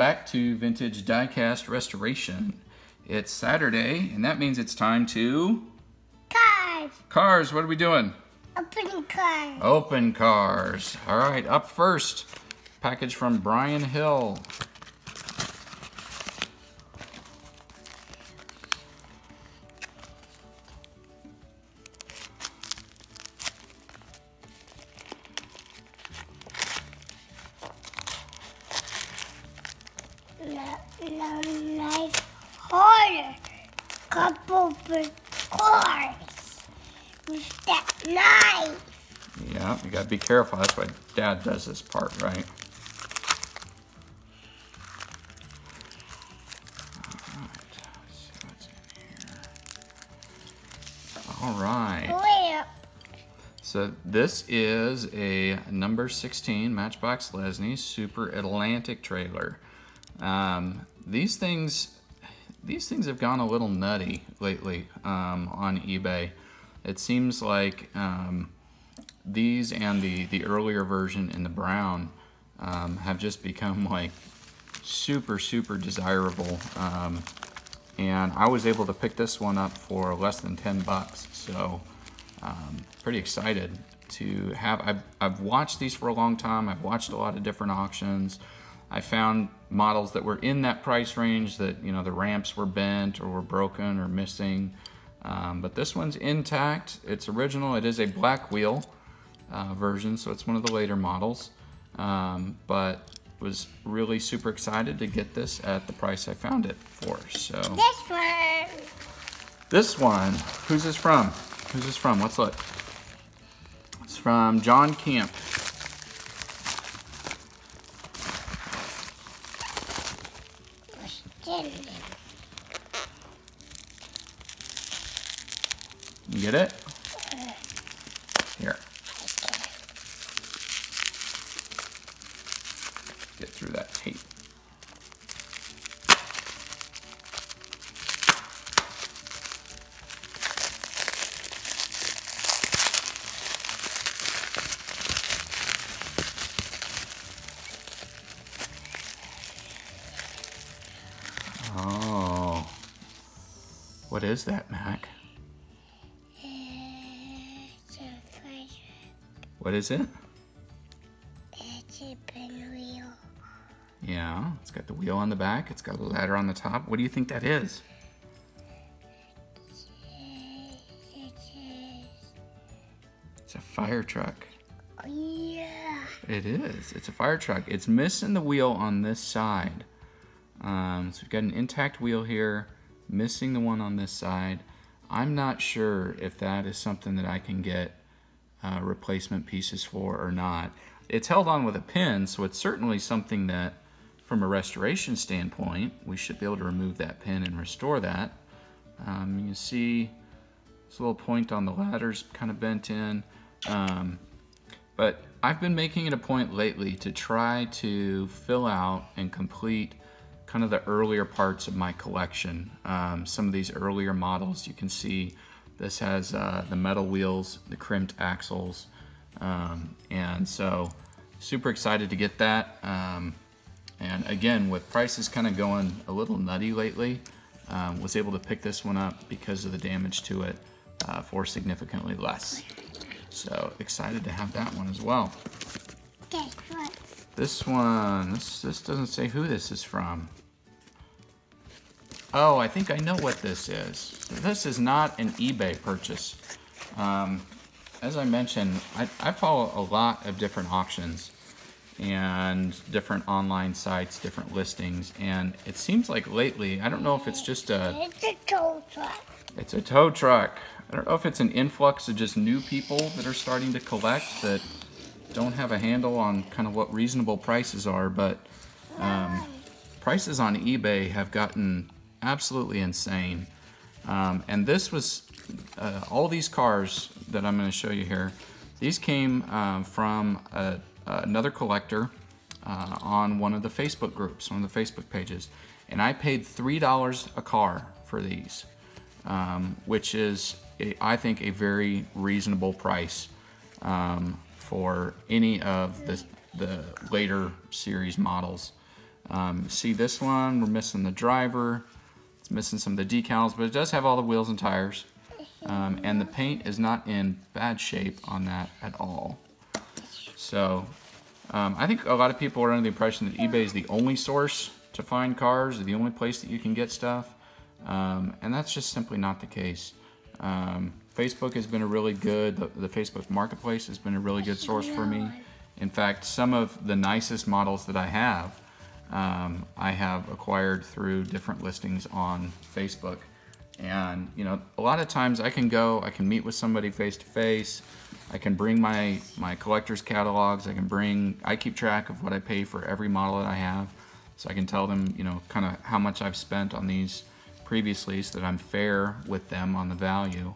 Back to Vintage Diecast Restoration. It's Saturday, and that means it's time to... Cars! Cars, what are we doing? Opening cars. Open cars. All right, up first, package from Brian Hill. Nice harder couple cars with that knife. Yeah, you gotta be careful. That's why Dad does this part, right? All right. So this is a number 16 Matchbox Lesney Super Atlantic trailer. Um, these things, these things have gone a little nutty lately um, on eBay. It seems like um, these and the the earlier version in the brown um, have just become like super super desirable. Um, and I was able to pick this one up for less than 10 bucks. So um, pretty excited to have. I've, I've watched these for a long time. I've watched a lot of different auctions. I found models that were in that price range that, you know, the ramps were bent or were broken or missing. Um, but this one's intact. It's original. It is a black wheel uh, version, so it's one of the later models. Um, but was really super excited to get this at the price I found it for. So This one. this one, who's this from? Who's this from? Let's look. It's from John Camp. You get it? Here. Get through that tape. Oh. What is that, Mac? What is it? It's a pinwheel. Yeah, it's got the wheel on the back. It's got a ladder on the top. What do you think that is? It is. It's a fire truck. Yeah. It is. It's a fire truck. It's missing the wheel on this side. Um, so we've got an intact wheel here, missing the one on this side. I'm not sure if that is something that I can get uh, replacement pieces for or not. It's held on with a pin, so it's certainly something that, from a restoration standpoint, we should be able to remove that pin and restore that. Um, you see this little point on the ladder's kind of bent in. Um, but I've been making it a point lately to try to fill out and complete kind of the earlier parts of my collection. Um, some of these earlier models, you can see this has uh, the metal wheels, the crimped axles, um, and so super excited to get that. Um, and again, with prices kind of going a little nutty lately, um, was able to pick this one up because of the damage to it uh, for significantly less. So excited to have that one as well. This one. This one, this, this doesn't say who this is from. Oh, I think I know what this is. So this is not an eBay purchase. Um, as I mentioned, I, I follow a lot of different auctions and different online sites, different listings, and it seems like lately, I don't know if it's just a, It's a tow truck. it's a tow truck. I don't know if it's an influx of just new people that are starting to collect that don't have a handle on kind of what reasonable prices are, but um, prices on eBay have gotten absolutely insane. Um, and this was uh, all these cars that I'm going to show you here. These came um, from a, another collector uh, on one of the Facebook groups, one of the Facebook pages, and I paid three dollars a car for these, um, which is a, I think a very reasonable price um, for any of the the later series models. Um, see this one, we're missing the driver. It's missing some of the decals, but it does have all the wheels and tires. Um, and the paint is not in bad shape on that at all. So um, I think a lot of people are under the impression that eBay is the only source to find cars, the only place that you can get stuff. Um, and that's just simply not the case. Um, Facebook has been a really good, the, the, Facebook Marketplace has been a really good source for me. In fact, some of the nicest models that I have, um, I have acquired through different listings on Facebook. And, you know, a lot of times I can go, I can meet with somebody face to face. I can bring my, my collector's catalogs. I can bring, I keep track of what I pay for every model that I have. So I can tell them, you know, kind of how much I've spent on these previously so that I'm fair with them on the value.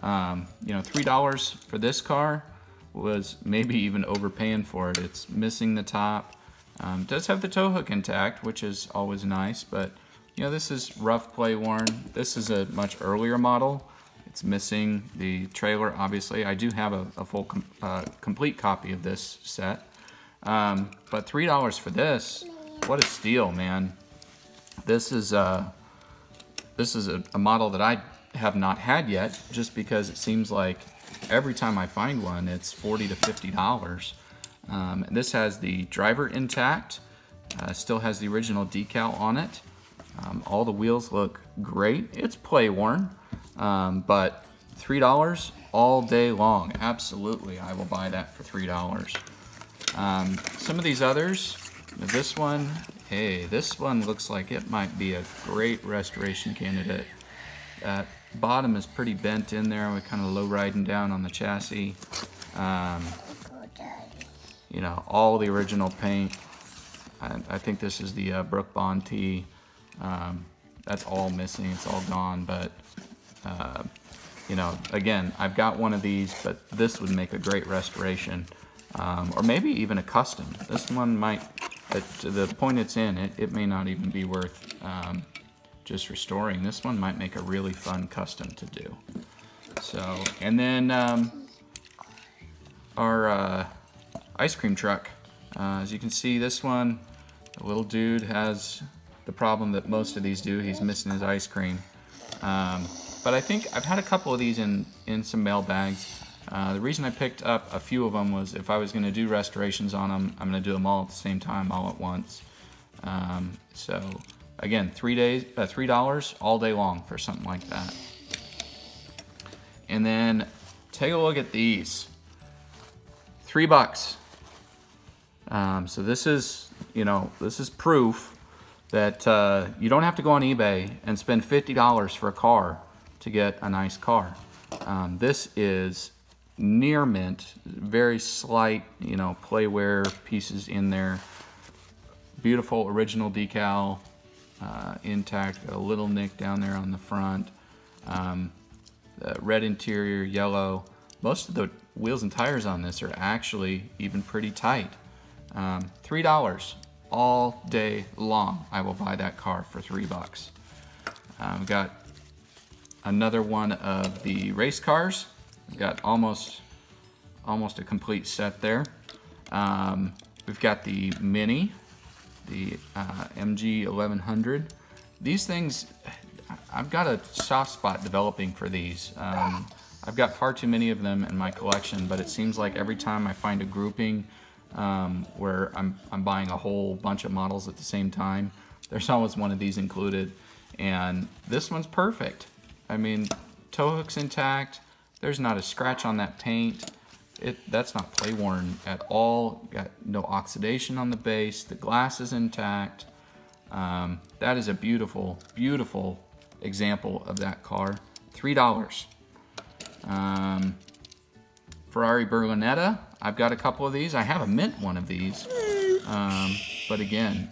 Um, you know, $3 for this car was maybe even overpaying for it. It's missing the top. Um, does have the tow hook intact, which is always nice, but you know, this is rough play worn. This is a much earlier model. It's missing the trailer, obviously. I do have a, a full com uh, complete copy of this set. Um, but $3 for this, what a steal, man. This is, uh, this is a, a model that I have not had yet, just because it seems like every time I find one, it's 40 to $50. Um, this has the driver intact, uh, still has the original decal on it. Um, all the wheels look great. It's play worn, um, but $3 all day long. Absolutely, I will buy that for $3. Um, some of these others, this one, hey, this one looks like it might be a great restoration candidate. That bottom is pretty bent in there. We're kind of low riding down on the chassis. Um, you know, all the original paint. I, I think this is the uh, Brooke Bond Tea. Um, that's all missing, it's all gone, but uh, you know, again, I've got one of these, but this would make a great restoration, um, or maybe even a custom. This one might, at the point it's in, it, it may not even be worth um, just restoring. This one might make a really fun custom to do. So, and then um, our uh, ice cream truck. Uh, as you can see, this one, the little dude has the problem that most of these do. He's missing his ice cream. Um, but I think I've had a couple of these in, in some mail bags. Uh, the reason I picked up a few of them was if I was going to do restorations on them, I'm going to do them all at the same time, all at once. Um, so again, three days, uh, three dollars all day long for something like that. And then take a look at these. Three bucks. Um, so this is, you know, this is proof that uh, you don't have to go on eBay and spend $50 for a car to get a nice car. Um, this is near mint, very slight, you know, playware pieces in there. Beautiful original decal, uh, intact, a little nick down there on the front. Um, the red interior, yellow. Most of the wheels and tires on this are actually even pretty tight. Um, $3 all day long. I will buy that car for three bucks. I've got another one of the race cars. We've got almost almost a complete set there. Um, we've got the Mini, the uh, MG 1100. These things, I've got a soft spot developing for these. Um, I've got far too many of them in my collection, but it seems like every time I find a grouping um, where I'm, I'm buying a whole bunch of models at the same time. There's always one of these included. And this one's perfect. I mean, tow hook's intact. There's not a scratch on that paint. It That's not play worn at all. Got no oxidation on the base. The glass is intact. Um, that is a beautiful, beautiful example of that car. $3. Um, Ferrari Berlinetta, I've got a couple of these. I have a mint one of these. Um, but again,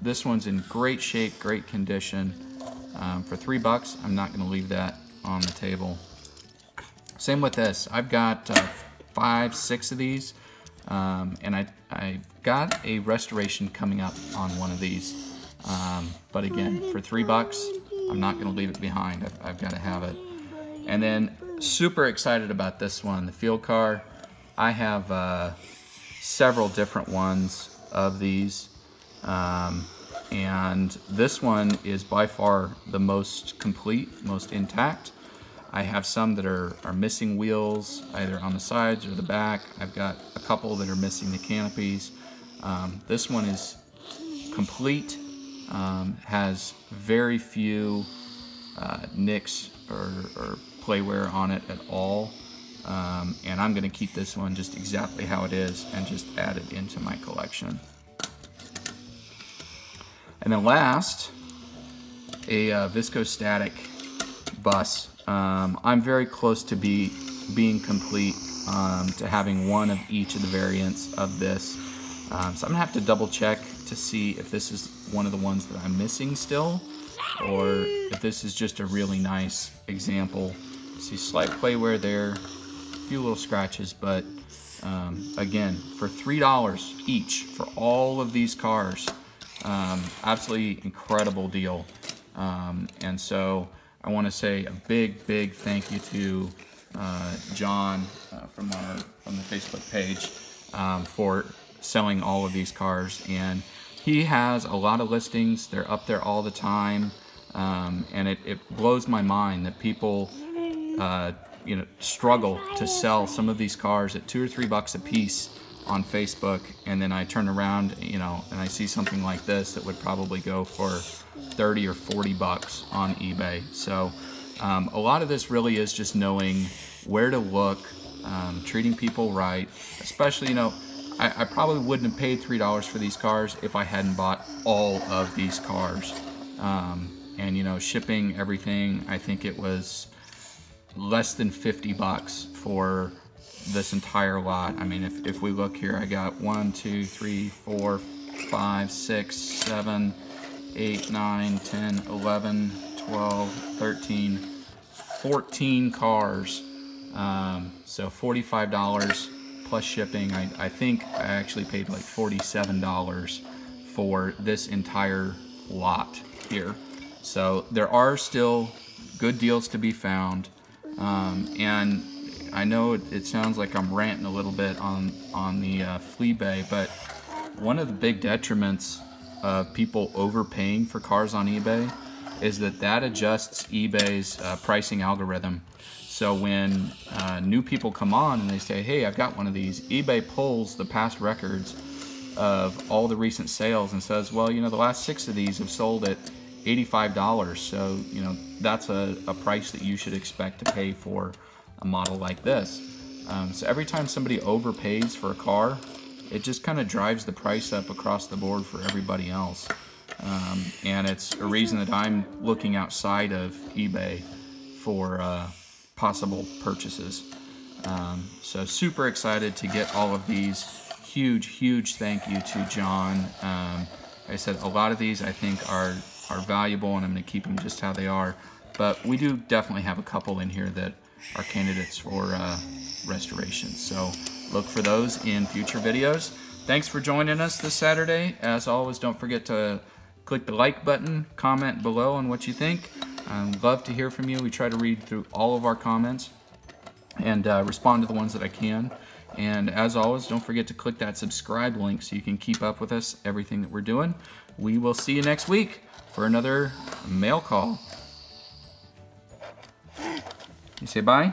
this one's in great shape, great condition. Um, for three bucks, I'm not gonna leave that on the table. Same with this. I've got uh, five, six of these. Um, and I, I got a restoration coming up on one of these. Um, but again, for three bucks, I'm not gonna leave it behind. I've, I've gotta have it. And then super excited about this one, the field car. I have uh, several different ones of these. Um, and this one is by far the most complete, most intact. I have some that are, are missing wheels, either on the sides or the back. I've got a couple that are missing the canopies. Um, this one is complete, um, has very few uh, nicks or, or playware on it at all. Um, and I'm going to keep this one just exactly how it is and just add it into my collection. And then last, a uh, viscostatic bus. Um, I'm very close to be being complete um, to having one of each of the variants of this. Um, so I'm gonna have to double check to see if this is one of the ones that I'm missing still, or if this is just a really nice example. See slight playware there, a few little scratches, but um, again, for $3 each for all of these cars, um, absolutely incredible deal. Um, and so I want to say a big, big thank you to uh, John uh, from our from the Facebook page um, for selling all of these cars. And he has a lot of listings. They're up there all the time. Um, and it, it blows my mind that people uh, you know struggle to sell some of these cars at two or three bucks a piece on Facebook and then I turn around you know and I see something like this that would probably go for 30 or 40 bucks on eBay. So um, a lot of this really is just knowing where to look um, treating people right especially you know I, I, probably wouldn't have paid three dollars for these cars if I hadn't bought all of these cars. Um, and you know shipping everything I think it was less than 50 bucks for this entire lot. I mean, if, if we look here, I got one, two, three, four, five, six, seven, eight, nine, 10, 11, 12, 13, 14 cars. Um, so $45 plus shipping. I, I think I actually paid like $47 for this entire lot here. So there are still good deals to be found. Um, and I know it, it, sounds like I'm ranting a little bit on on the uh, Fleabay, but one of the big detriments of people overpaying for cars on eBay is that that adjusts eBay's uh, pricing algorithm. So when uh, new people come on and they say, "Hey, I've got one of these," eBay pulls the past records of all the recent sales and says, "Well, you know, the last six of these have sold at $85, so you know that's a, a price that you should expect to pay for." a model like this. Um, so every time somebody overpays for a car, it just kind of drives the price up across the board for everybody else. Um, and it's a reason that I'm looking outside of eBay for uh, possible purchases. Um, so super excited to get all of these. Huge, huge thank you to John. Um, like I said, a lot of these I think are, are valuable and I'm going to keep them just how they are. But we do definitely have a couple in here that are candidates for uh, restoration. So look for those in future videos. Thanks for joining us this Saturday. As always, don't forget to click the like button, comment below on what you think. I'd love to hear from you. We try to read through all of our comments and uh, respond to the ones that I can. And as always, don't forget to click that subscribe link so you can keep up with us, everything that we're doing. We will see you next week for another mail call. You say bye?